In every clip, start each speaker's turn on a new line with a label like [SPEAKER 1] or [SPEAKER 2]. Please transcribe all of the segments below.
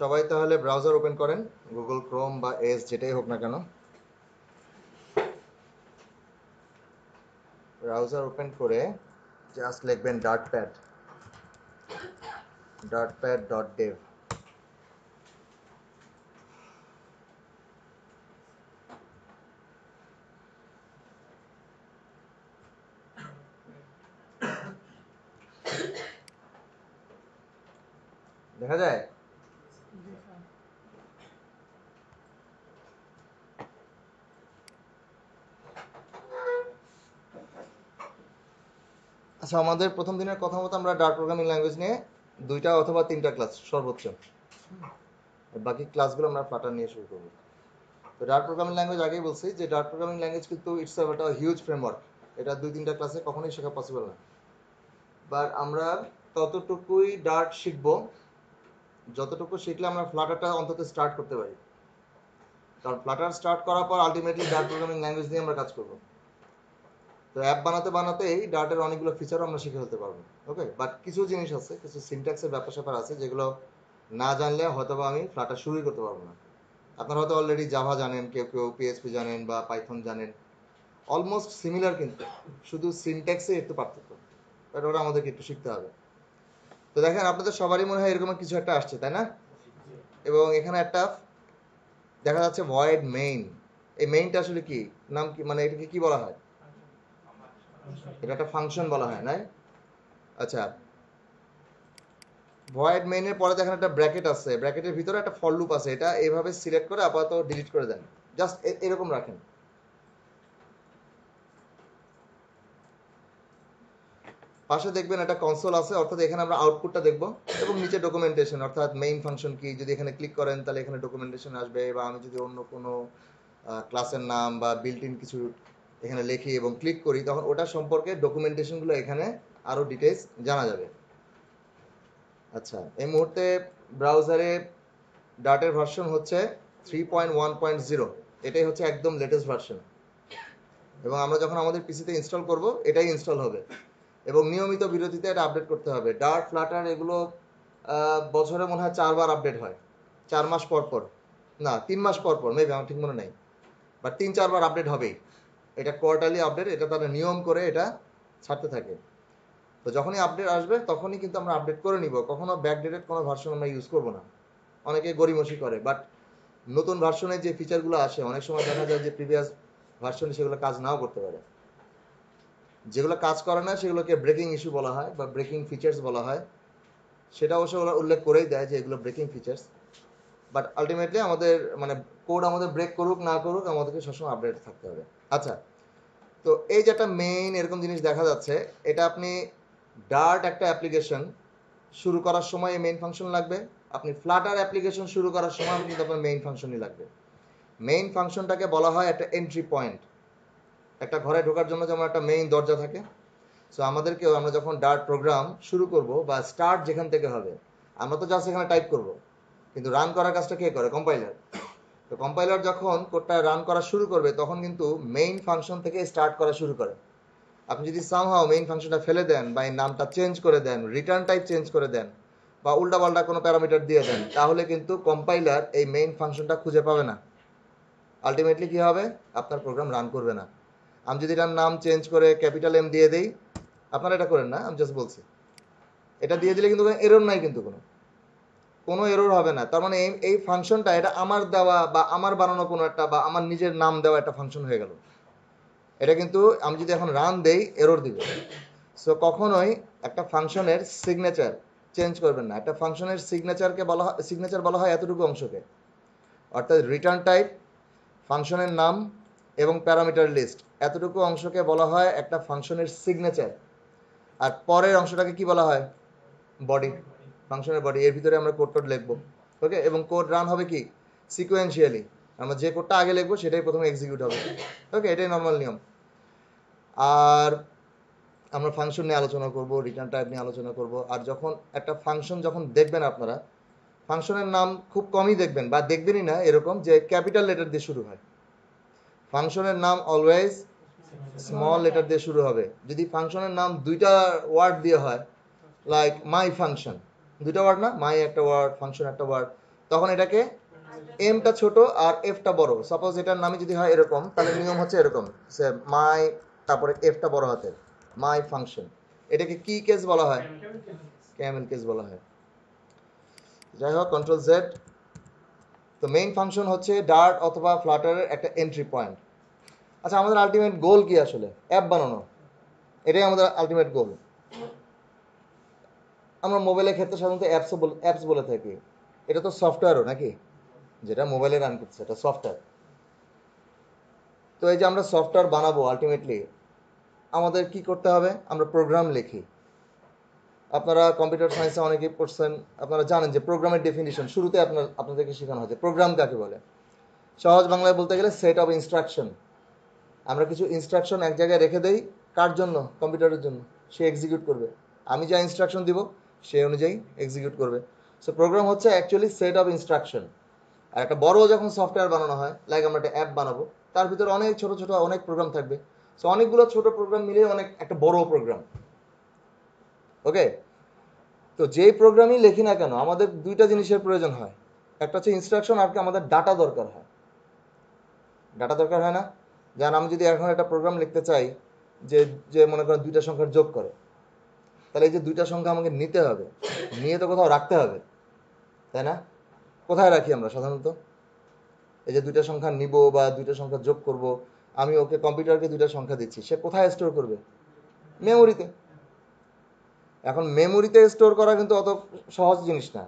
[SPEAKER 1] সবাই তাহলে browser open করেন গুগল ক্রোম বা এস যেটাই হোক না কেন ব্রাউজার ওপেন করে জাস্ট লিখবেন dot pad dot pad dot dev আচ্ছা আমাদের প্রথম দিনের কথা মতো আমরা ডার্ট প্রোগ্রামিং ল্যাঙ্গুয়েজ নিয়ে দুইটা অথবা তিনটা ক্লাস সর্বোচ্চ বাকি ক্লাসগুলো আমরা ফাটা নিয়ে শুরু করবো তো ডার্ট প্রোগ্রামিং ল্যাঙ্গুয়েজ আগেই বলছি যে ডার্ট প্রোগ্রামিং ল্যাঙ্গুয়েজ কিন্তু ইটস একটা হিউজ ফ্রেমওয়ার্ক এটা দুই তিনটা ক্লাসে কখনোই শেখা পসিবল না বাট আমরা ততটুকুই ডার্ট শিখব যতটুকু শিখলে আমরা ফ্লাটারটা অন্তত স্টার্ট করতে পারি কারণ ফ্লাটার স্টার্ট করার পর আলটিমেটলি ডার্ট প্রোগ্রামিং ল্যাঙ্গুয়েজ নিয়ে আমরা কাজ করবো তো অ্যাপ বানাতে বানাতে এই ডার্টের অনেকগুলো ফিচারও আমরা শিখে ফেলতে পারবো ওকে বাট কিছু জিনিস আছে কিছু সিনট্যাক্সের ব্যাপার স্যাপার আছে যেগুলো না জানলে হয়তো বা আমি ফ্লাটার শুরুই করতে পারবো না আপনারা হয়তো অলরেডি জাভা জানেন কেউ কেউ পিএসপি জানেন বা পাইথন জানেন অলমোস্ট সিমিলার কিন্তু শুধু সিনট্যাক্সে একটু পার্থক্য বাট ওটা আমাদেরকে একটু শিখতে হবে তো দেখেন আপনাদের সবারই মনে হয় এরকম কিছু একটা আসছে তাই না এবং এখানে একটা দেখা যাচ্ছে ভয়েড মেইন এই মেইনটা আসলে কি নাম কি মানে এটাকে কি বলা হয় এটা একটা ফাংশন বলা হয় আচ্ছা ভয়েড পরে দেখেন একটা ব্র্যাকেট আছে ব্র্যাকেটের ভিতরে একটা লুপ আছে এটা এভাবে সিলেক্ট করে আপাতত ডিলিট করে দেন জাস্ট এরকম রাখেন পাশে দেখবেন একটা কনসোল আছে অর্থাৎ এখানে আমরা আউটপুটটা দেখব এবং নিচে ডকুমেন্টেশন অর্থাৎ মেইন ফাংশন কি যদি এখানে ক্লিক করেন তাহলে এখানে ডকুমেন্টেশন আসবে বা আমি যদি অন্য কোনো ক্লাসের নাম বা বিল্ট ইন কিছু এখানে লিখি এবং ক্লিক করি তখন ওটা সম্পর্কে ডকুমেন্টেশনগুলো এখানে আরও ডিটেলস জানা যাবে আচ্ছা এই মুহূর্তে ব্রাউজারে ডাটের ভার্সন হচ্ছে three point one point zero এটাই হচ্ছে একদম লেটেস্ট ভার্সন এবং আমরা যখন আমাদের পিসিতে ইনস্টল করব এটাই ইনস্টল হবে এবং নিয়মিত বিরতিতে এটা আপডেট করতে হবে ডার্ট ফ্লাটার এগুলো বছরে মনে হয় চারবার আপডেট হয় চার মাস পর পর না তিন মাস পর পর মেবি আমার ঠিক মনে নেই বাট তিন চারবার আপডেট হবেই এটা কোয়ার্টারলি আপডেট এটা তারা নিয়ম করে এটা ছাড়তে থাকে তো যখনই আপডেট আসবে তখনই কিন্তু আমরা আপডেট করে নিব কখনো ব্যাকডেটেড কোনো ভার্সন আমরা ইউজ করব না অনেকে গরিমসি করে বাট নতুন ভার্সনে যে ফিচারগুলো আসে অনেক সময় দেখা যায় যে প্রিভিয়াস ভার্সনে সেগুলো কাজ নাও করতে পারে যেগুলো কাজ করে না সেগুলোকে ব্রেকিং ইস্যু বলা হয় বা ব্রেকিং ফিচার্স বলা হয় সেটা অবশ্য ওরা উল্লেখ করেই দেয় যে এগুলো ব্রেকিং ফিচার্স বাট আলটিমেটলি আমাদের মানে কোড আমাদের ব্রেক করুক না করুক আমাদেরকে সবসময় আপডেট থাকতে হবে আচ্ছা তো এই যে একটা মেইন এরকম জিনিস দেখা যাচ্ছে এটা আপনি ডার্ট একটা অ্যাপ্লিকেশন শুরু করার সময় মেইন ফাংশন লাগবে আপনি ফ্লাটার অ্যাপ্লিকেশন শুরু করার সময় আপনি কিন্তু আপনার মেইন ফাংশনই লাগবে মেইন ফাংশনটাকে বলা হয় একটা এন্ট্রি পয়েন্ট একটা ঘরে ঢোকার জন্য যেমন একটা মেইন দরজা থাকে সো আমাদেরকেও আমরা যখন ডার্ট প্রোগ্রাম শুরু করব বা স্টার্ট যেখান থেকে হবে আমরা তো জাস্ট এখানে টাইপ করব কিন্তু রান করার কাজটা কে করে কম্পাইলার তো কম্পাইলার যখন কোডটা রান করা শুরু করবে তখন কিন্তু মেইন ফাংশন থেকে স্টার্ট করা শুরু করে আপনি যদি সামহাও মেইন ফাংশনটা ফেলে দেন বা এই নামটা চেঞ্জ করে দেন রিটার্ন টাইপ চেঞ্জ করে দেন বা উল্টাপাল্টা কোনো প্যারামিটার দিয়ে দেন তাহলে কিন্তু কম্পাইলার এই মেইন ফাংশনটা খুঁজে পাবে না আলটিমেটলি কী হবে আপনার প্রোগ্রাম রান করবে না আমি যদি এটার নাম চেঞ্জ করে ক্যাপিটাল এম দিয়ে দিই আপনারা এটা করেন না আমি জাস্ট বলছি এটা দিয়ে দিলে কিন্তু এরম নাই কিন্তু কোনো কোনো এরর হবে না তার মানে এই এই ফাংশনটা এটা আমার দেওয়া বা আমার বানানো কোনো একটা বা আমার নিজের নাম দেওয়া একটা ফাংশন হয়ে গেল এটা কিন্তু আমি যদি এখন রান দেই এরর দিবে সো কখনোই একটা ফাংশনের সিগনেচার চেঞ্জ করবেন না একটা ফাংশনের সিগনেচারকে বলা হয় সিগনেচার বলা হয় এতটুকু অংশকে অর্থাৎ রিটার্ন টাইপ ফাংশনের নাম এবং প্যারামিটার লিস্ট এতটুকু অংশকে বলা হয় একটা ফাংশনের সিগনেচার আর পরের অংশটাকে কি বলা হয় বডি ফাংশনের বডি এর ভিতরে আমরা কোড টোড লিখবো ওকে এবং কোড রান হবে কি সিকোয়েন্সিয়ালি আমরা যে কোডটা আগে লিখবো সেটাই প্রথমে এক্সিকিউট হবে ওকে এটাই নর্মাল নিয়ম আর আমরা ফাংশন নিয়ে আলোচনা করব রিটার্ন টাইপ নিয়ে আলোচনা করব আর যখন একটা ফাংশন যখন দেখবেন আপনারা ফাংশনের নাম খুব কমই দেখবেন বা দেখবেনই না এরকম যে ক্যাপিটাল লেটার দিয়ে শুরু হয় ফাংশনের নাম অলওয়েজ স্মল লেটার দিয়ে শুরু হবে যদি ফাংশনের নাম দুইটা ওয়ার্ড দিয়ে হয় লাইক মাই ফাংশন দুটো ওয়ার্ড না মাই একটা ওয়ার্ড ফাংশন একটা ওয়ার্ড তখন এটাকে এমটা ছোট আর এফটা বড় সাপোজ এটার নামে যদি হয় এরকম তাহলে নিয়ম হচ্ছে এরকম সে মাই তারপরে এফটা বড় হাতের মাই ফাংশন এটাকে কি কেস বলা হয় ক্যামেল কেস বলা হয় যাই হোক কন্ট্রোল জেড তো মেইন ফাংশন হচ্ছে ডার্ট অথবা ফ্লাটারের একটা এন্ট্রি পয়েন্ট আচ্ছা আমাদের আলটিমেট গোল কি আসলে অ্যাপ বানানো এটাই আমাদের আলটিমেট গোল আমরা মোবাইলের ক্ষেত্রে সাধারণত অ্যাপসও অ্যাপস বলে থাকি এটা তো সফটওয়্যারও নাকি যেটা মোবাইলে রান করছে এটা সফটওয়্যার তো এই যে আমরা সফটওয়্যার বানাবো আলটিমেটলি আমাদের কি করতে হবে আমরা প্রোগ্রাম লিখি আপনারা কম্পিউটার সায়েন্সে অনেকে পড়ছেন আপনারা জানেন যে প্রোগ্রামের ডেফিনিশন শুরুতে আপনার আপনাদেরকে শেখানো হয়েছে প্রোগ্রাম কাকে বলে সহজ বাংলায় বলতে গেলে সেট অফ ইনস্ট্রাকশন আমরা কিছু ইনস্ট্রাকশন এক জায়গায় রেখে দেই কার জন্য কম্পিউটারের জন্য সে এক্সিকিউট করবে আমি যা ইনস্ট্রাকশন দিব সেই অনুযায়ী এক্সিকিউট করবে সো প্রোগ্রাম হচ্ছে অ্যাকচুয়ালি সেট অফ ইনস্ট্রাকশন আর একটা বড় যখন সফটওয়্যার বানানো হয় লাইক আমরা একটা অ্যাপ বানাবো তার ভিতরে অনেক ছোট ছোট অনেক প্রোগ্রাম থাকবে সো অনেকগুলো ছোট প্রোগ্রাম মিলে অনেক একটা বড় প্রোগ্রাম ওকে তো যেই প্রোগ্রামই লেখি না কেন আমাদের দুইটা জিনিসের প্রয়োজন হয় একটা হচ্ছে ইনস্ট্রাকশন আর আমাদের ডাটা দরকার হয় ডাটা দরকার হয় না যেন আমি যদি এখন একটা প্রোগ্রাম লিখতে চাই যে যে মনে করেন দুইটা সংখ্যার যোগ করে তাহলে এই যে দুইটা সংখ্যা আমাকে নিতে হবে নিয়ে তো কোথাও রাখতে হবে তাই না কোথায় রাখি আমরা সাধারণত এই যে দুইটা সংখ্যা নিব বা দুইটা সংখ্যা যোগ করব আমি ওকে কম্পিউটারকে দুইটা সংখ্যা দিচ্ছি সে কোথায় স্টোর করবে মেমোরিতে এখন মেমোরিতে স্টোর করা কিন্তু অত সহজ জিনিস না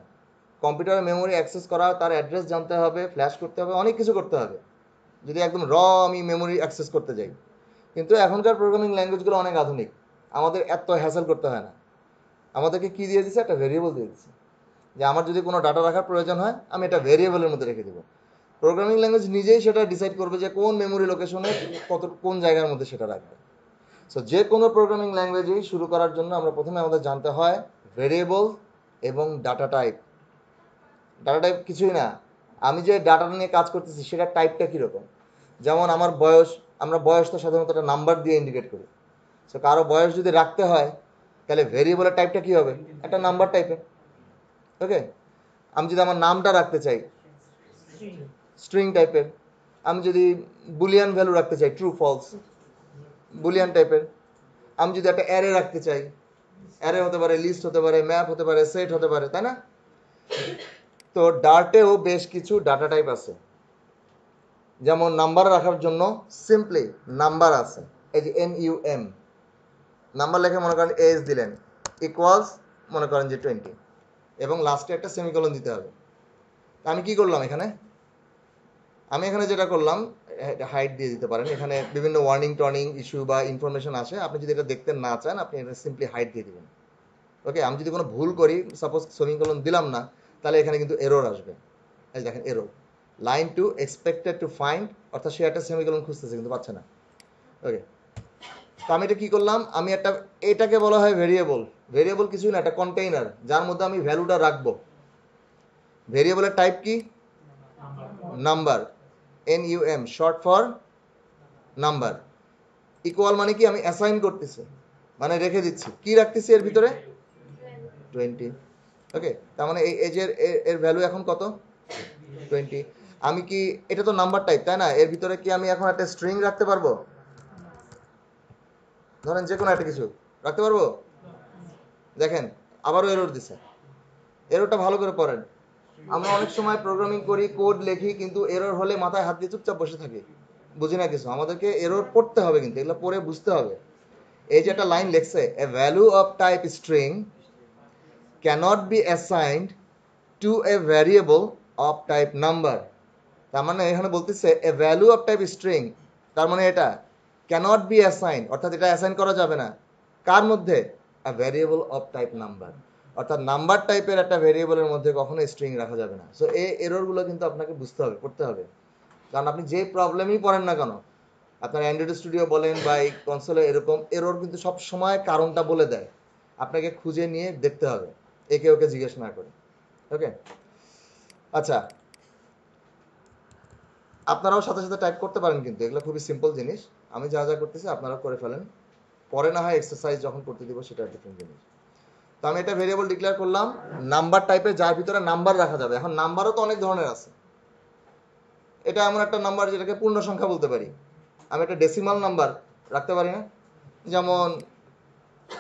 [SPEAKER 1] কম্পিউটারে মেমোরি অ্যাক্সেস করা তার অ্যাড্রেস জানতে হবে ফ্ল্যাশ করতে হবে অনেক কিছু করতে হবে যদি একদম র আমি মেমোরি অ্যাক্সেস করতে যাই কিন্তু এখনকার প্রোগ্রামিং ল্যাঙ্গুয়েজগুলো অনেক আধুনিক আমাদের এত হ্যাসেল করতে হয় না আমাদেরকে কি দিয়ে দিচ্ছে একটা ভেরিয়েবল দিয়ে দিচ্ছে যে আমার যদি কোনো ডাটা রাখার প্রয়োজন হয় আমি এটা ভেরিয়েবলের মধ্যে রেখে দেবো প্রোগ্রামিং ল্যাঙ্গুয়েজ নিজেই সেটা ডিসাইড করবে যে কোন মেমোরি লোকেশনে কত কোন জায়গার মধ্যে সেটা রাখবে সো যে কোনো প্রোগ্রামিং ল্যাঙ্গুয়েজেই শুরু করার জন্য আমরা প্রথমে আমাদের জানতে হয় ভেরিয়েবল এবং ডাটা টাইপ ডাটা টাইপ কিছুই না আমি যে ডাটা নিয়ে কাজ করতেছি সেটার টাইপটা কীরকম যেমন আমার বয়স আমরা বয়স তো সাধারণত একটা নাম্বার দিয়ে ইন্ডিকেট করি সো কারো বয়স যদি রাখতে হয় তাহলে ভেরিয়েবলের টাইপটা কী হবে একটা নাম্বার টাইপের ওকে আমি যদি আমার নামটা রাখতে চাই স্ট্রিং টাইপের আমি যদি বুলিয়ান ভ্যালু রাখতে চাই ট্রু ফলস বুলিয়ান টাইপের আমি যদি একটা অ্যারে রাখতে চাই অ্যারে হতে পারে লিস্ট হতে পারে ম্যাপ হতে পারে সেট হতে পারে তাই না তো ডার্টেও বেশ কিছু ডাটা টাইপ আছে যেমন নাম্বার রাখার জন্য সিম্পলি নাম্বার আছে এই যে এম ইউ এম নাম্বার লেখে মনে করেন এস দিলেন ইকুয়ালস মনে করেন যে টোয়েন্টি এবং লাস্টে একটা সেমিকলন দিতে হবে আমি কি করলাম এখানে আমি এখানে যেটা করলাম হাইট দিয়ে দিতে পারেন এখানে বিভিন্ন ওয়ার্নিং টর্নিং ইস্যু বা ইনফরমেশন আসে আপনি যদি এটা দেখতে না চান আপনি এটা সিম্পলি হাইট দিয়ে দেবেন ওকে আমি যদি কোনো ভুল করি সাপোজ সেমিকলন দিলাম না তাহলে এখানে কিন্তু এরোর আসবে এই দেখেন error line two expected to find অর্থাৎ সে একটা সেমিকলন খুঁজতেছে কিন্তু পাচ্ছে না ওকে তো আমি এটা কী করলাম আমি একটা এটাকে বলা হয় ভেরিয়েবল ভেরিয়েবল কিছুই না একটা কন্টেইনার যার মধ্যে আমি ভ্যালুটা রাখবো ভেরিয়েবলের টাইপ কি number N U M short for number equal মানে কি আমি অ্যাসাইন করতেছি মানে রেখে দিচ্ছি কি রাখতেছি এর ভিতরে টোয়েন্টি ওকে তার মানে এই এজের এর ভ্যালু এখন কত টোয়েন্টি আমি কি এটা তো নাম্বার টাইপ তাই না এর ভিতরে কি আমি এখন একটা স্ট্রিং রাখতে পারবো ধরেন যে কোনো একটা কিছু রাখতে পারবো দেখেন আবারও এরোর দিছে এরোরটা ভালো করে পড়েন আমরা অনেক সময় প্রোগ্রামিং করি কোড লেখি কিন্তু এরোর হলে মাথায় হাত দিয়ে চুপচাপ বসে থাকি বুঝি না কিছু আমাদেরকে এরোর পড়তে হবে কিন্তু এগুলো পড়ে বুঝতে হবে এই যে একটা লাইন লেখছে a value of type string cannot be assigned to a variable of type number তার মানে এখানে বলতেছে a value of type string তার মানে এটা ক্যানট বি অ্যাসাইন অর্থাৎ এটা অ্যাসাইন করা যাবে না কার মধ্যে a variable of type number অর্থাৎ নাম্বার টাইপের একটা ভেরিয়েবলের মধ্যে কখনো স্ট্রিং রাখা যাবে না সো এই এররগুলো কিন্তু আপনাকে বুঝতে হবে করতে হবে কারণ আপনি যে প্রবলেমই পড়েন না কেন আপনার অ্যান্ড্রয়েড স্টুডিও বলেন বা এই কনসোলে এরকম এরর কিন্তু সব সময় কারণটা বলে দেয় আপনাকে খুঁজে নিয়ে দেখতে হবে একে ওকে জিজ্ঞেস না করে ওকে আচ্ছা আপনারাও সাথে সাথে টাইপ করতে পারেন কিন্তু এগুলো খুবই সিম্পল জিনিস আমি যা যা করতেছি আপনারা করে ফেলেন পরে না হয় এক্সারসাইজ যখন করতে দিব সেটা ডিফারেন্ট জিনিস তো আমি এটা ভেরিয়েবল ডিক্লেয়ার করলাম নাম্বার টাইপের যার ভিতরে নাম্বার রাখা যাবে এখন নাম্বারও তো অনেক ধরনের আছে এটা এমন একটা নাম্বার যেটাকে পূর্ণ সংখ্যা বলতে পারি আমি একটা ডেসিমাল নাম্বার রাখতে পারি না যেমন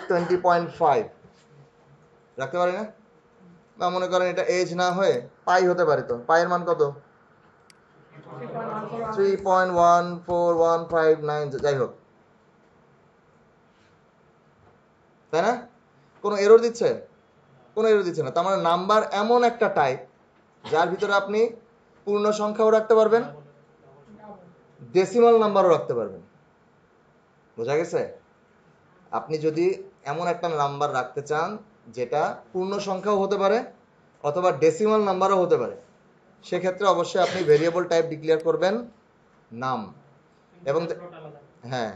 [SPEAKER 1] টোয়েন্টি পয়েন্ট ফাইভ রাখতে পারি না বা মনে করেন এটা এজ না হয়ে পাই হতে পারে তো পায়ের মান কত three point one four one five nine যাই হোক তাই না কোনো এরর দিচ্ছে কোনো এরর দিচ্ছে না তার মানে নাম্বার এমন একটা টাইপ যার ভিতরে আপনি পূর্ণ সংখ্যাও রাখতে পারবেন ডেসিমাল নাম্বারও রাখতে পারবেন বোঝা গেছে আপনি যদি এমন একটা নাম্বার রাখতে চান যেটা পূর্ণ সংখ্যাও হতে পারে অথবা ডেসিমাল নাম্বারও হতে পারে সেক্ষেত্রে অবশ্যই আপনি ভেরিয়েবল টাইপ ডিক্লেয়ার করবেন নাম এবং হ্যাঁ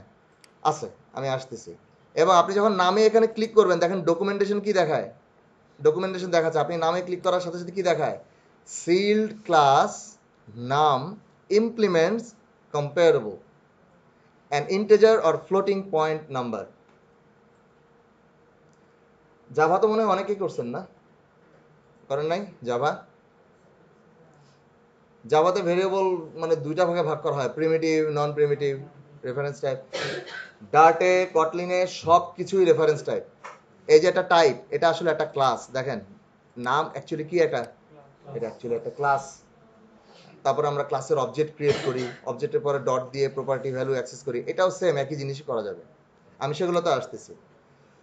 [SPEAKER 1] আছে আমি আসতেছি এবং আপনি যখন নামে এখানে ক্লিক করবেন দেখেন ডকুমেন্টেশন কি দেখায় ডকুমেন্টেশন দেখাচ্ছে আপনি নামে ক্লিক করার সাথে সাথে কি দেখায় সিল্ড ক্লাস নাম implements comparable an integer or floating point number Java তো মনে হয় অনেকেই করছেন না করেন নাই জাভা জাভাতে ভেরিয়েবল মানে দুইটা ভাগে ভাগ করা হয় primitive non primitive reference type ডার্টে কটলিনে সব কিছুই রেফারেন্স টাইপ এই যে একটা টাইপ এটা আসলে একটা ক্লাস দেখেন নাম অ্যাকচুয়ালি কি এটা এটা অ্যাকচুয়ালি একটা ক্লাস তারপর আমরা ক্লাসের অবজেক্ট ক্রিয়েট করি অবজেক্টের পরে ডট দিয়ে প্রপার্টি ভ্যালু অ্যাক্সেস করি এটাও সেম একই জিনিসই করা যাবে আমি সেগুলোতে আসতেছি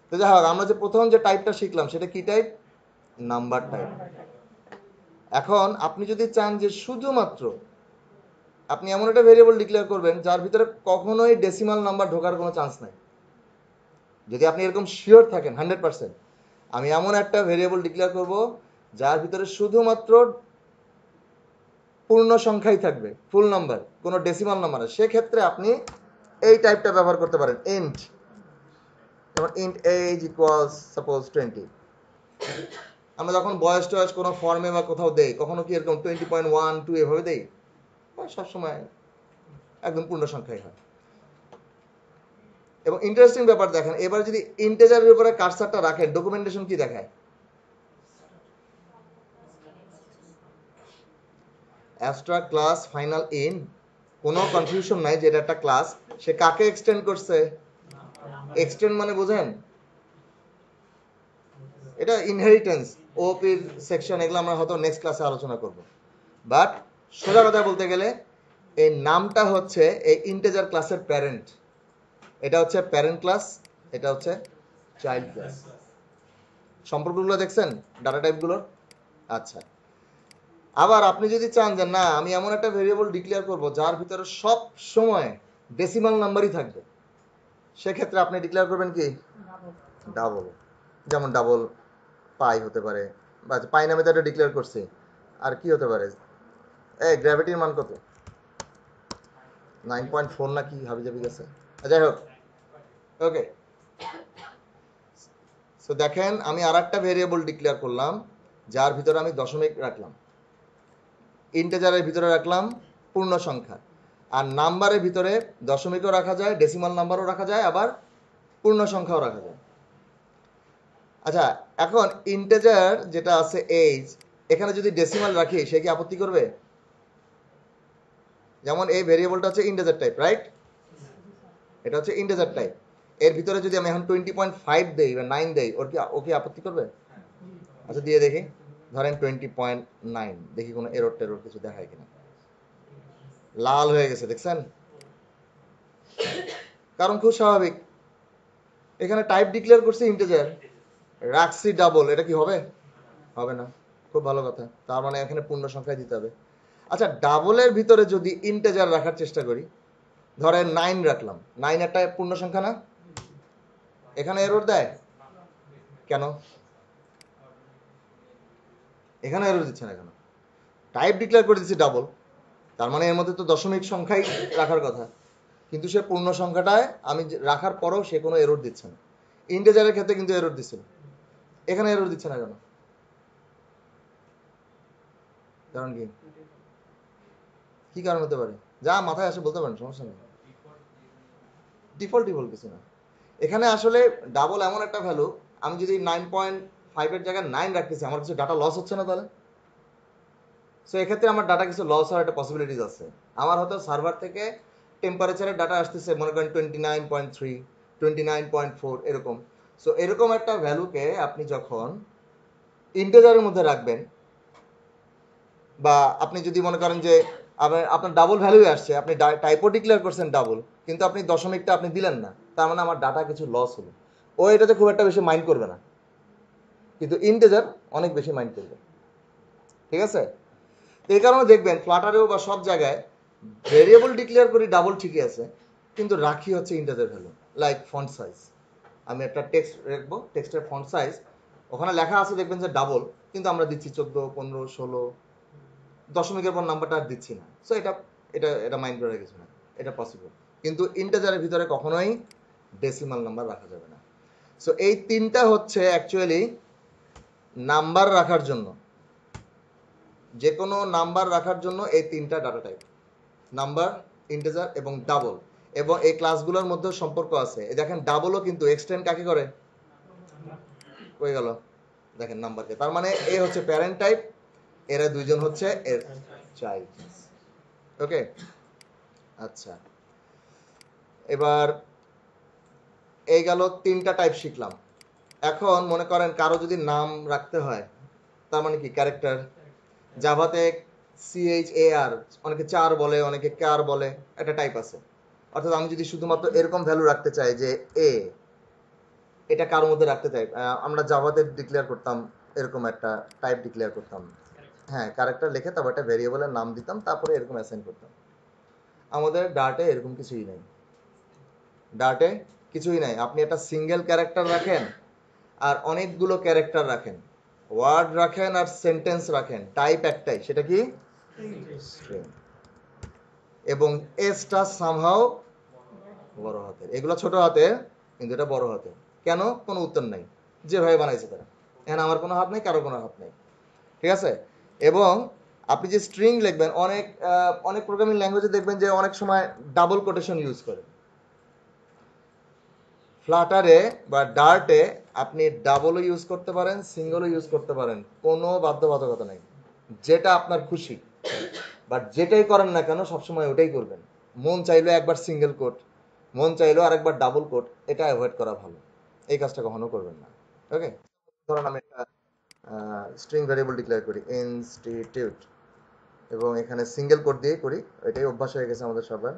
[SPEAKER 1] তো যাই হোক আমরা যে প্রথম যে টাইপটা শিখলাম সেটা কি টাইপ নাম্বার টাইপ এখন আপনি যদি চান যে শুধুমাত্র আপনি এমন একটা ভেরিয়েবল ডিক্লেয়ার করবেন যার ভিতরে কখনোই ডেসিমাল নাম্বার ঢোকার কোনো চান্স নাই যদি আপনি এরকম শিওর থাকেন হান্ড্রেড পার্সেন্ট আমি এমন একটা ভেরিয়েবল ডিক্লেয়ার করব যার ভিতরে শুধুমাত্র পূর্ণ সংখ্যাই থাকবে ফুল নাম্বার কোনো ডেসিমাল নাম্বার সেক্ষেত্রে আপনি এই টাইপটা ব্যবহার করতে পারেন ইন্ট যেমন int age equals suppose twenty আমরা যখন বয়স টয়স কোনো ফর্মে বা কোথাও দেই কখনো কি এরকম টোয়েন্টি পয়েন্ট ওয়ান টু এভাবে দেই সবসময় একদম পূর্ণ সংখ্যাই হয় এবং ইন্টারেস্টিং ব্যাপার দেখেন এবার যদি ইন্টেজারের উপরে কারসারটা রাখেন ডকুমেন্টেশন কি দেখায় অ্যাস্ট্রা ক্লাস ফাইনাল ইন কোনো কনফিউশন নাই যে এটা একটা ক্লাস সে কাকে এক্সটেন্ড করছে এক্সটেন্ড মানে বোঝেন এটা ইনহেরিটেন্স ওপির সেকশন এগুলো আমরা হয়তো নেক্সট ক্লাসে আলোচনা করব বাট সোজা কথা বলতে গেলে এই নামটা হচ্ছে এই ইন্টেজার ক্লাসের প্যারেন্ট এটা হচ্ছে প্যারেন্ট ক্লাস এটা হচ্ছে চাইল্ড ক্লাস সম্পর্কগুলো দেখছেন ডাটা টাইপগুলোর আচ্ছা আবার আপনি যদি চান যে না আমি এমন একটা ভেরিয়েবল ডিক্লেয়ার করব যার ভিতরে সব সময় ডেসিমাল নাম্বারই থাকবে সেক্ষেত্রে আপনি ডিক্লেয়ার করবেন কি ডাবল যেমন ডাবল পাই হতে পারে বা পাই নামে তো এটা ডিক্লেয়ার করছি আর কি হতে পারে এ গ্র্যাভিটির মান কত নাইন পয়েন্ট ফোর না কি হাবি যাবি গেছে যাই হোক ওকে সো দেখেন আমি আর একটা ভেরিয়েবল ডিক্লেয়ার করলাম যার ভিতরে আমি দশমিক রাখলাম ইন্টেজারের ভিতরে রাখলাম পূর্ণ সংখ্যা আর নাম্বারের ভিতরে দশমিকও রাখা যায় ডেসিমাল নাম্বারও রাখা যায় আবার পূর্ণ সংখ্যাও রাখা যায় আচ্ছা এখন ইন্টেজার যেটা আছে এইচ এখানে যদি ডেসিমাল রাখি সে কি আপত্তি করবে যেমন এই ভেরিয়েবলটা হচ্ছে ইন্টেজার টাইপ রাইট এটা হচ্ছে ইন্টেজার টাইপ এর ভিতরে যদি আমি এখন টোয়েন্টি পয়েন্ট ফাইভ দেই বা নাইন দেই ওর কি ও কি আপত্তি করবে আচ্ছা দিয়ে দেখি ধরেন টোয়েন্টি পয়েন্ট নাইন দেখি কোনো এরোর টেরোর কিছু দেখায় কিনা লাল হয়ে গেছে দেখছেন কারণ খুব স্বাভাবিক এখানে টাইপ ডিক্লেয়ার করছে ইন্টেজার রাখছি ডাবল এটা কি হবে হবে না খুব ভালো কথা তার মানে এখানে পূর্ণ সংখ্যায় দিতে হবে আচ্ছা ডাবলের ভিতরে যদি ইন্টেজার রাখার চেষ্টা করি ধরেন নাইন রাখলাম নাইন একটা পূর্ণ সংখ্যা না এখানে এরর দেয় কেন এখানে এরর দিচ্ছে না কেন টাইপ ডিক্লেয়ার করে দিচ্ছি ডাবল তার মানে এর মধ্যে তো দশমিক সংখ্যাই রাখার কথা কিন্তু সে পূর্ণ সংখ্যাটায় আমি রাখার পরও সে কোনো এরর দিচ্ছে না ইন্টেজারের ক্ষেত্রে কিন্তু এরর দিচ্ছে না এখানে এরর দিচ্ছে না কেন কারণ কি কি কারণ হতে পারে যা মাথায় আসে বলতে পারেন সমস্যা নেই ডিফল্টই কিছু না এখানে আসলে ডাবল এমন একটা ভ্যালু আমি যদি নাইন পয়েন্ট ফাইভের জায়গায় নাইন রাখতেছি আমার কিছু ডাটা লস হচ্ছে না তাহলে সো এক্ষেত্রে আমার ডাটা কিছু লস হওয়ার একটা পসিবিলিটিস আছে আমার হয়তো সার্ভার থেকে টেম্পারেচারের ডাটা আসতেছে মনে করেন twenty nine point three twenty nine point four এরকম সো এরকম একটা ভ্যালুকে আপনি যখন ইন্টেজারের মধ্যে রাখবেন বা আপনি যদি মনে করেন যে আপনার আপনার ডাবল ভ্যালু আসছে আপনি টাইপো ডিক্লেয়ার করছেন ডাবল কিন্তু আপনি দশমিকটা আপনি দিলেন না তার মানে আমার ডাটা কিছু লস হলো ও এটাতে খুব একটা বেশি মাইন্ড করবে না কিন্তু ইন্টেজার অনেক বেশি মাইন্ড করবে ঠিক আছে এই কারণে দেখবেন ফ্লাটারেও বা সব জায়গায় ভেরিয়েবল ডিক্লেয়ার করি ডাবল ঠিকই আছে কিন্তু রাখি হচ্ছে integer value like font size আমি একটা টেক্সট রাখবো টেক্সটের ফন্ট সাইজ ওখানে লেখা আছে দেখবেন যে ডাবল কিন্তু আমরা দিচ্ছি চোদ্দো পনেরো ষোলো দশমিকের পর নাম্বারটা আর দিচ্ছি না সো এটা এটা এটা মাইন্ড করে রেখেছে না এটা পসিবল কিন্তু ইন্টাজারের ভিতরে কখনোই ডেসিমাল নাম্বার রাখা যাবে না সো এই তিনটা হচ্ছে অ্যাকচুয়ালি নাম্বার রাখার জন্য যে কোনো নাম্বার রাখার জন্য এই তিনটা ডাটা টাইপ নাম্বার ইন্টেজার এবং ডাবল এবং এই ক্লাসগুলোর মধ্যে সম্পর্ক আছে দেখেন ডাবলও কিন্তু এক্সটেন্ড কাকে করে হয়ে গেল দেখেন নাম্বারকে তার মানে এ হচ্ছে প্যারেন্ট টাইপ এরা দুইজন হচ্ছে এর চাইল্ড ওকে আচ্ছা এবার এই গেল তিনটা টাইপ শিখলাম এখন মনে করেন কারো যদি নাম রাখতে হয় তার মানে কি ক্যারেক্টার জাভাতে সিএইচ এ আর অনেকে চার বলে অনেকে কার বলে একটা টাইপ আছে অর্থাৎ আমি যদি শুধুমাত্র এরকম ভ্যালু রাখতে চাই যে এ এটা কার মধ্যে রাখতে চাই আমরা জাভাতে ডিক্লেয়ার করতাম এরকম একটা টাইপ ডিক্লেয়ার করতাম হ্যাঁ ক্যারেক্টার লিখে তারপর একটা ভেরিয়েবলের নাম দিতাম তারপরে এরকম অ্যাসাইন করতাম আমাদের ডাটে এরকম কিছুই নেই ডাটে কিছুই নাই আপনি একটা সিঙ্গেল ক্যারেক্টার রাখেন আর অনেকগুলো ক্যারেক্টার রাখেন ওয়ার্ড রাখেন আর সেন্টেন্স রাখেন টাইপ একটাই সেটা কি এবং এসটা সামহাও বড় হাতের এগুলো ছোট হাতে কিন্তু এটা বড় হাতে কেন কোনো উত্তর নাই যেভাবে বানাইছে তারা এখানে আমার কোনো হাত নেই কারো কোনো হাত নেই ঠিক আছে এবং আপনি যে স্ট্রিং লিখবেন অনেক অনেক প্রোগ্রামিং ল্যাঙ্গুয়েজে দেখবেন যে অনেক সময় ডাবল কোটেশন ইউজ করে ফ্লাটারে বা ডার্টে আপনি ডাবলও ইউজ করতে পারেন সিঙ্গলও ইউজ করতে পারেন কোনো বাধ্যবাধকতা নেই যেটা আপনার খুশি বাট যেটাই করেন না কেন সবসময় ওটাই করবেন মন চাইলে একবার সিঙ্গেল কোট মন চাইলেও আরেকবার ডাবল কোট এটা অ্যাভয়েড করা ভালো এই কাজটা কখনো করবেন না ওকে ধরুন আমি একটা স্ট্রিং ভ্যারিয়েবল ডিক্লেয়ার করি ইনস্টিটিউট এবং এখানে সিঙ্গেল কোড দিয়ে করি এটাই অভ্যাস হয়ে গেছে আমাদের সবার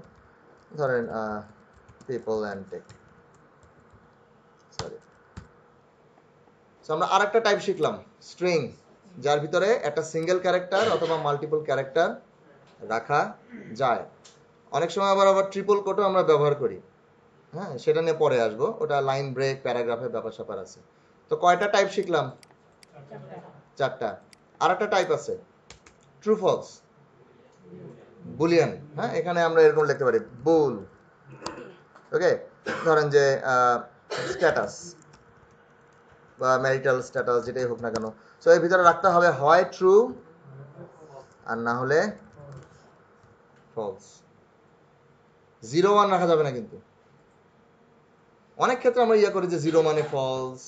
[SPEAKER 1] ধরেন People and Tech sorry so আমরা আর একটা টাইপ শিখলাম স্ট্রিং যার ভিতরে একটা সিঙ্গেল ক্যারেক্টার অথবা মাল্টিপল ক্যারেক্টার রাখা যায় অনেক সময় আবার আবার ট্রিপল কোটও আমরা ব্যবহার করি হ্যাঁ সেটা নিয়ে পরে আসবো ওটা লাইন ব্রেক প্যারাগ্রাফের ব্যাপার স্যাপার আছে তো কয়টা টাইপ শিখলাম চারটা আর একটা টাইপ আছে ট্রু ফলস বুলিয়ান হ্যাঁ এখানে আমরা এরকম লিখতে পারি বুল ওকে ধরেন যে স্ট্যাটাস বা ম্যারিটাল স্ট্যাটাস যেটাই হোক না কেন সো এর ভিতরে রাখতে হবে হয় ট্রু আর না হলে ফলস জিরো ওয়ান রাখা যাবে না কিন্তু অনেক ক্ষেত্রে আমরা ইয়া করি যে জিরো মানে ফলস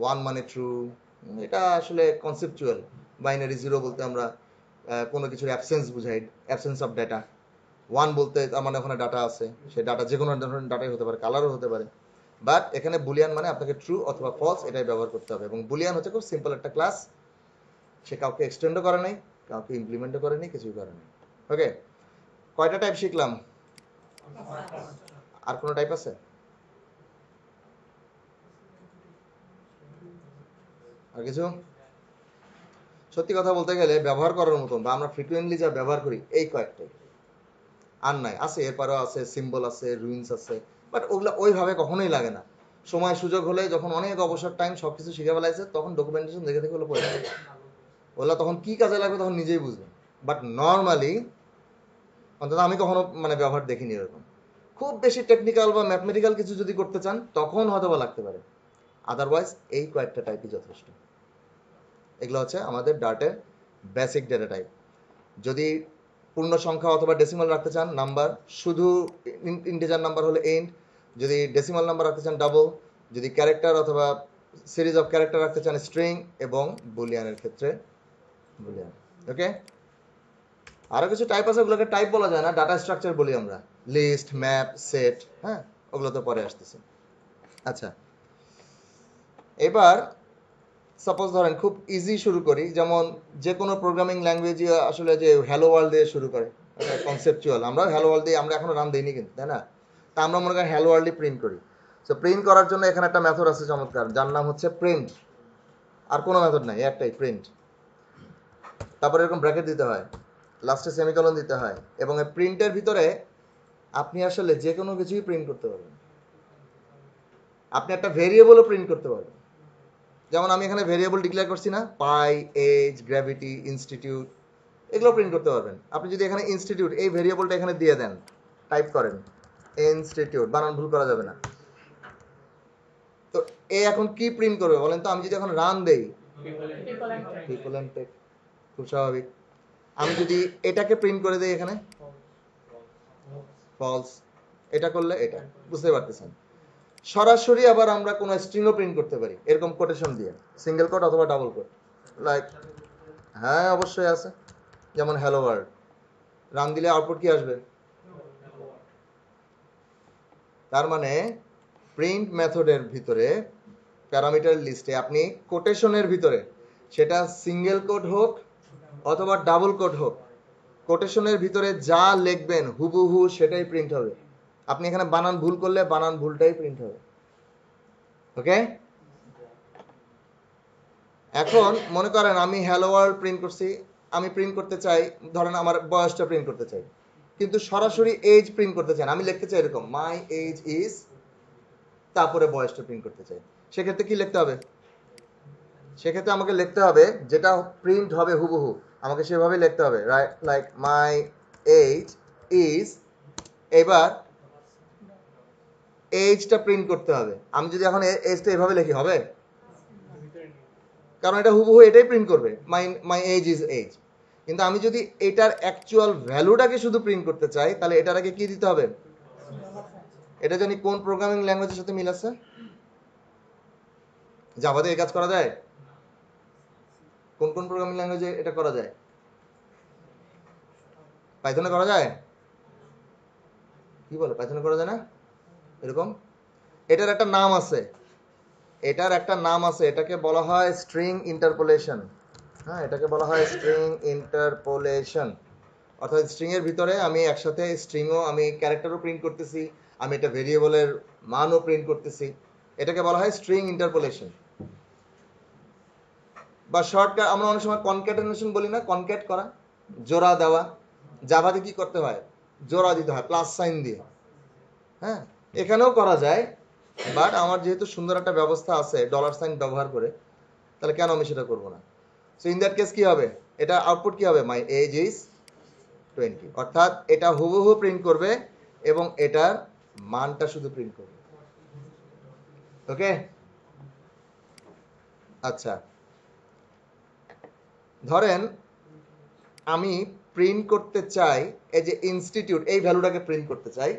[SPEAKER 1] ওয়ান মানে ট্রু এটা আসলে কনসেপচুয়াল বাইনারি জিরো বলতে আমরা কোনো কিছুর অ্যাবসেন্স বুঝাই অ্যাবসেন্স অফ ডাটা ওয়ান বলতে আমার মানে ওখানে ডাটা আছে সেই ডাটা যে কোনো ধরনের ডাটাই হতে পারে কালারও হতে পারে বাট এখানে বুলিয়ান মানে আপনাকে ট্রু অথবা ফলস এটাই ব্যবহার করতে হবে এবং বুলিয়ান হচ্ছে খুব সিম্পল একটা ক্লাস সে কাউকে এক্সটেন্ডও করে নাই কাউকে ইমপ্লিমেন্টও করে নাই কিছুই করে নাই ওকে কয়টা টাইপ শিখলাম আর কোনো টাইপ আছে আর কিছু সত্যি কথা বলতে গেলে ব্যবহার করার মতন বা আমরা ফ্রিকুয়েন্টলি যা ব্যবহার করি এই কয়েকটাই আর নাই আছে এরপরও আছে সিম্বল আছে রুইন্স আছে বাট ওগুলো ওইভাবে কখনোই লাগে না সময় সুযোগ হলে যখন অনেক অবসর টাইম সব কিছু শিখে ফেলাইছে তখন ডকুমেন্টেশন দেখে দেখে ওগুলো পড়ে ওগুলো তখন কি কাজে লাগবে তখন নিজেই বুঝবেন বাট নর্মালি অন্তত আমি কখনো মানে ব্যবহার দেখিনি এরকম খুব বেশি টেকনিক্যাল বা ম্যাথমেটিক্যাল কিছু যদি করতে চান তখন হয়তো বা লাগতে পারে আদারওয়াইজ এই কয়েকটা টাইপই যথেষ্ট এগুলো হচ্ছে আমাদের ডাটের বেসিক ডেটা টাইপ যদি পূর্ণ সংখ্যা অথবা ডেসিমাল রাখতে চান নাম্বার শুধু ইন্টিজার নাম্বার হলে এন্ড যদি ডেসিমাল নাম্বার রাখতে চান ডাবল যদি ক্যারেক্টার অথবা সিরিজ অফ ক্যারেক্টার রাখতে চান স্ট্রিং এবং বুলিয়ানের ক্ষেত্রে বুলিয়ান ওকে আরও কিছু টাইপ আছে ওগুলোকে টাইপ বলা যায় না ডাটা স্ট্রাকচার বলি আমরা লিস্ট ম্যাপ সেট হ্যাঁ ওগুলো তো পরে আসতেছে আচ্ছা এবার সাপোজ ধরেন খুব ইজি শুরু করি যেমন যে কোনো প্রোগ্রামিং ল্যাঙ্গুয়েজ আসলে যে হ্যালো ওয়ার্ল্ড দিয়ে শুরু করে কনসেপচুয়াল আমরা হ্যালো ওয়ার্ল্ড দিয়ে আমরা এখনো রান দিইনি কিন্তু তাই না তা আমরা মনে করি হ্যালো ওয়ার্ল্ডই প্রিন্ট করি সো প্রিন্ট করার জন্য এখানে একটা মেথড আছে চমৎকার যার নাম হচ্ছে প্রিন্ট আর কোনো মেথড নাই একটাই প্রিন্ট তারপরে এরকম ব্র্যাকেট দিতে হয় লাস্টে সেমিকলন দিতে হয় এবং এই প্রিন্টের ভিতরে আপনি আসলে যে কোনো কিছুই প্রিন্ট করতে পারবেন আপনি একটা ভেরিয়েবলও প্রিন্ট করতে পারবেন যেমন আমি এখানে ভেরিয়েবল ডিক্লেয়ার করছি না পাই এজ গ্র্যাভিটি ইনস্টিটিউট এগুলো প্রিন্ট করতে পারবেন আপনি যদি এখানে ইনস্টিটিউট এই ভেরিয়েবলটা এখানে দিয়ে দেন টাইপ করেন ইনস্টিটিউট বানান ভুল করা যাবে না তো এ এখন কি প্রিন্ট করবে বলেন তো আমি যদি এখন রান দেই খুব স্বাভাবিক আমি যদি এটাকে প্রিন্ট করে দেই এখানে ফলস এটা করলে এটা বুঝতে পারতেছেন সরাসরি আবার আমরা কোনো স্ট্রিংও প্রিন্ট করতে পারি এরকম কোটেশন দিয়ে সিঙ্গেল কোট অথবা ডাবল কোট লাইক হ্যাঁ অবশ্যই আছে যেমন হ্যালো ওয়ার্ল্ড রান দিলে আউটপুট কি আসবে তার মানে প্রিন্ট মেথডের ভিতরে প্যারামিটার লিস্টে আপনি কোটেশনের ভিতরে সেটা সিঙ্গেল কোড হোক অথবা ডাবল কোট হোক কোটেশনের ভিতরে যা লিখবেন হুবহু সেটাই প্রিন্ট হবে আপনি এখানে বানান ভুল করলে বানান ভুলটাই প্রিন্ট হবে ওকে এখন মনে করেন আমি হ্যালো ওয়ার্ল্ড প্রিন্ট করছি আমি প্রিন্ট করতে চাই ধরেন আমার বয়সটা প্রিন্ট করতে চাই কিন্তু সরাসরি এজ প্রিন্ট করতে চাই আমি লিখতে চাই এরকম মাই এজ ইজ তারপরে বয়সটা প্রিন্ট করতে চাই সেক্ষেত্রে কি লিখতে হবে সেক্ষেত্রে আমাকে লিখতে হবে যেটা প্রিন্ট হবে হুবহু আমাকে সেভাবেই লিখতে হবে লাইক মাই এইজ ইজ এবার এইচটা প্রিন্ট করতে হবে আমি যদি এখন এইজটা এভাবে লিখি হবে কারণ এটা হুবহু এটাই প্রিন্ট করবে my my age is age কিন্তু আমি যদি এটার অ্যাকচুয়াল ভ্যালুটাকে শুধু প্রিন্ট করতে চাই তাহলে এটার আগে কি দিতে হবে এটা জানি কোন প্রোগ্রামিং ল্যাঙ্গুয়েজের সাথে মিল আছে আমাদের এই কাজ করা যায় কোন কোন প্রোগ্রামিং ল্যাঙ্গুয়েজে এটা করা যায় পাইথনে করা যায় কি বলে পাইথনে করা যায় না এরকম এটার একটা নাম আছে এটার একটা নাম আছে এটাকে বলা হয় স্ট্রিং ইন্টারপোলেশন হ্যাঁ এটাকে বলা হয় স্ট্রিং ইন্টারপোলেশন অর্থাৎ স্ট্রিংয়ের ভিতরে আমি একসাথে স্ট্রিংও আমি ক্যারেক্টারও প্রিন্ট করতেছি আমি এটা ভেরিয়েবলের মানও প্রিন্ট করতেছি এটাকে বলা হয় স্ট্রিং ইন্টারপোলেশন বা শর্টকাট আমরা অনেক সময় কনক্যাটেনেশন বলি না কনক্যাট করা জোড়া দেওয়া জাভাতে কি করতে হয় জোড়া দিতে হয় প্লাস সাইন দিয়ে হ্যাঁ এখানেও করা যায় বাট আমার যেহেতু সুন্দর একটা ব্যবস্থা আছে ডলার সাইন ব্যবহার করে তাহলে কেন আমি সেটা করবো না সো ইন দ্যাট কেস কী হবে এটা আউটপুট কী হবে মাই এজ ইজ টোয়েন্টি অর্থাৎ এটা হুবহু প্রিন্ট করবে এবং এটার মানটা শুধু প্রিন্ট করবে ওকে আচ্ছা ধরেন আমি প্রিন্ট করতে চাই এই যে ইনস্টিটিউট এই ভ্যালুটাকে প্রিন্ট করতে চাই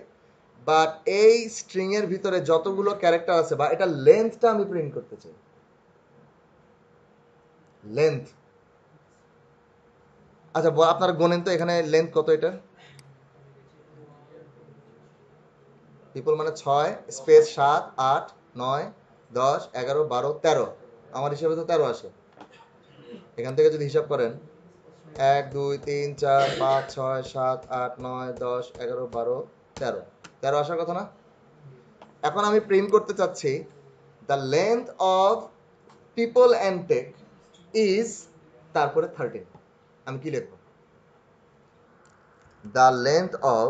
[SPEAKER 1] বাট এই স্ট্রিংয়ের ভিতরে যতগুলো ক্যারেক্টার আছে বা এটা লেন্থটা আমি প্রিন্ট করতে চাই লেন্থ আচ্ছা আপনার গোনেন তো এখানে লেন্থ কত এটা পিপল মানে ছয় স্পেস সাত আট নয় দশ এগারো বারো তেরো আমার হিসেবে তো তেরো আসে এখান থেকে যদি হিসাব করেন এক দুই তিন চার পাঁচ ছয় সাত আট নয় দশ এগারো বারো তেরো তেরো আসার কথা না এখন আমি প্রিন্ট করতে চাচ্ছি the length of people and take is তারপরে থার্টিন আমি কি লিখব the length of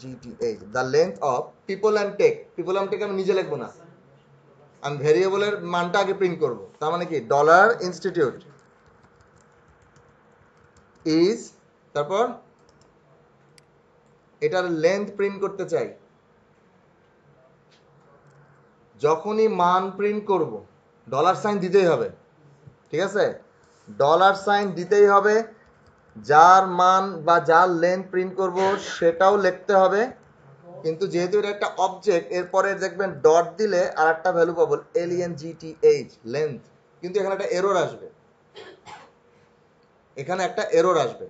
[SPEAKER 1] GTH the length of people and take people and take আমি নিজে লিখবো না আমি ভেরিয়েবলের মানটা আগে প্রিন্ট করব তার মানে কি ডলার ইনস্টিটিউট ইজ তারপর এটার লেন্থ প্রিন্ট করতে চাই যখনই মান প্রিন্ট করব ডলার সাইন দিতেই হবে ঠিক আছে ডলার সাইন দিতেই হবে যার মান বা যার লেন্থ প্রিন্ট করব সেটাও লিখতে হবে কিন্তু যেহেতু এটা একটা অবজেক্ট এরপরে দেখবেন ডট দিলে আর একটা ভ্যালু পাবো এলিয়েন জিটিএইচ লেন্থ কিন্তু এখানে একটা এরর আসবে এখানে একটা এরর আসবে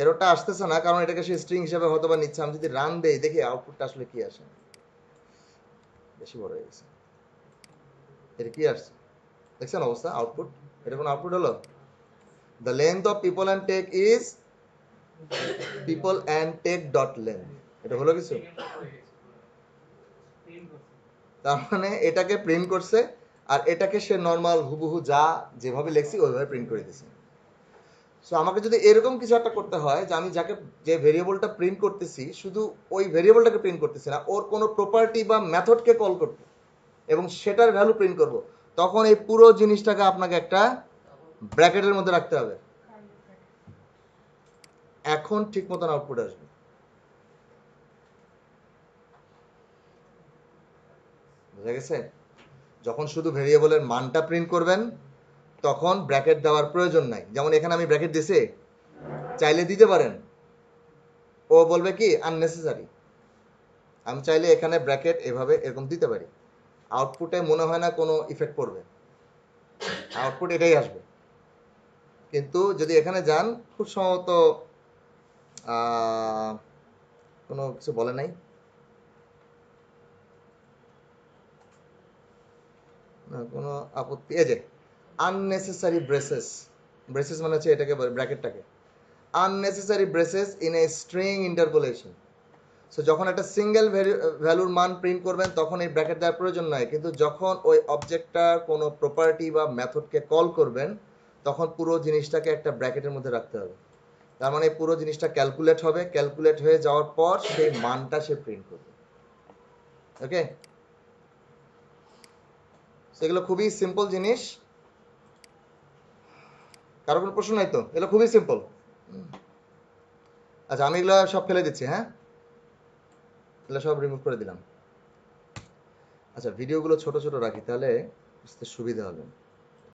[SPEAKER 1] এরোটা আসতেছে না কারণ এটাকে সে স্ট্রিং হিসেবে হয়তো বা নিচ্ছে আমি যদি রান দেই দেখি আউটপুটটা আসলে কি আসে বেশি বড় হয়ে গেছে এর কি আসছে দেখছেন অবস্থা আউটপুট এটা কোন আউটপুট হলো the length of people and take is people and take dot length এটা হলো কিছু তার মানে এটাকে প্রিন্ট করছে আর এটাকে সে নর্মাল হুবহু যা যেভাবে লেখছি ওইভাবে প্রিন্ট করে দিছে সো আমাকে যদি এরকম কিছু একটা করতে হয় যে আমি যাকে যে ভেরিয়েবলটা প্রিন্ট করতেছি শুধু ওই ভেরিয়েবলটাকে প্রিন্ট করতেছি না ওর কোনো প্রপার্টি বা মেথডকে কল করব এবং সেটার ভ্যালু প্রিন্ট করব তখন এই পুরো জিনিসটাকে আপনাকে একটা ব্র্যাকেটের মধ্যে রাখতে হবে এখন ঠিক মতন আউটপুট আসবে বোঝা গেছে যখন শুধু ভেরিয়েবলের মানটা প্রিন্ট করবেন তখন ব্র্যাকেট দেওয়ার প্রয়োজন নাই যেমন এখানে আমি ব্র্যাকেট দিছি চাইলে দিতে পারেন ও বলবে কি আননেসেসারি আমি চাইলে এখানে ব্র্যাকেট এভাবে এরকম দিতে পারি আউটপুটে মনে হয় না কোনো ইফেক্ট পড়বে আউটপুট এটাই আসবে কিন্তু যদি এখানে যান খুব সম্ভবত কোনো কিছু বলে নাই কোনো আপত্তি এই যে আননেসেসারি ব্রেসেস ব্রেসেস মানে হচ্ছে এটাকে ব্র্যাকেটটাকে unnecessary braces in a string interpolation so যখন একটা সিঙ্গেল ভ্যালুর মান প্রিন্ট করবেন তখন এই ব্র্যাকেট দেওয়ার প্রয়োজন নয় কিন্তু যখন ওই অবজেক্টটার কোনো প্রপার্টি বা মেথডকে কল করবেন তখন পুরো জিনিসটাকে একটা ব্র্যাকেটের মধ্যে রাখতে হবে তার মানে পুরো জিনিসটা ক্যালকুলেট হবে ক্যালকুলেট হয়ে যাওয়ার পর সেই মানটা সে প্রিন্ট করবে ওকে সেগুলো খুবই সিম্পল জিনিস কারো কোনো প্রশ্ন নাই তো এগুলো খুবই সিম্পল আচ্ছা আমি এগুলো সব ফেলে দিচ্ছি হ্যাঁ এগুলো সব রিমুভ করে দিলাম আচ্ছা ভিডিওগুলো ছোট ছোট রাখি তাহলে বুঝতে সুবিধা হবে